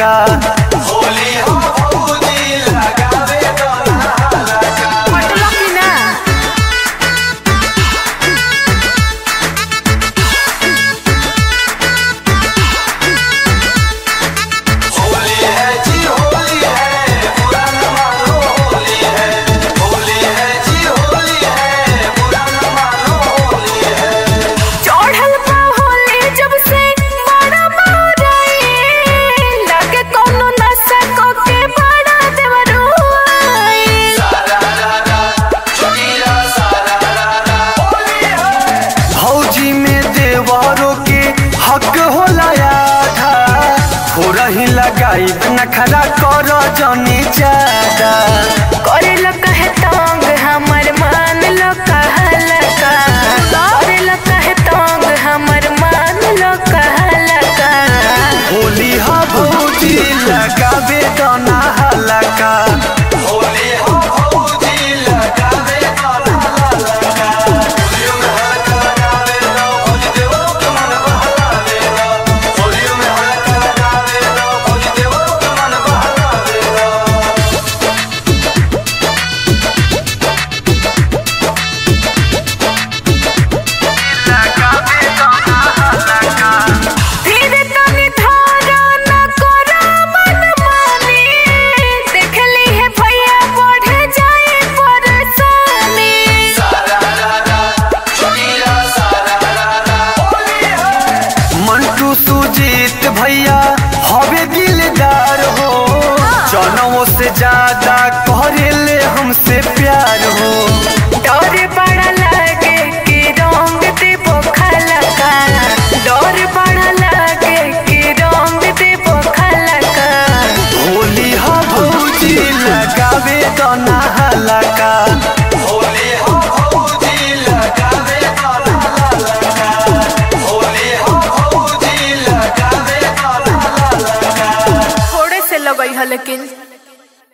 का। लगाई नखरा करो जनी ज़्यादा। करे लो कहे तंग, हमर मान लो कहलका करे लो कहे तंग, हमर मान लो कहलका होली हा भौजी लगावे थोड़े से लेकिन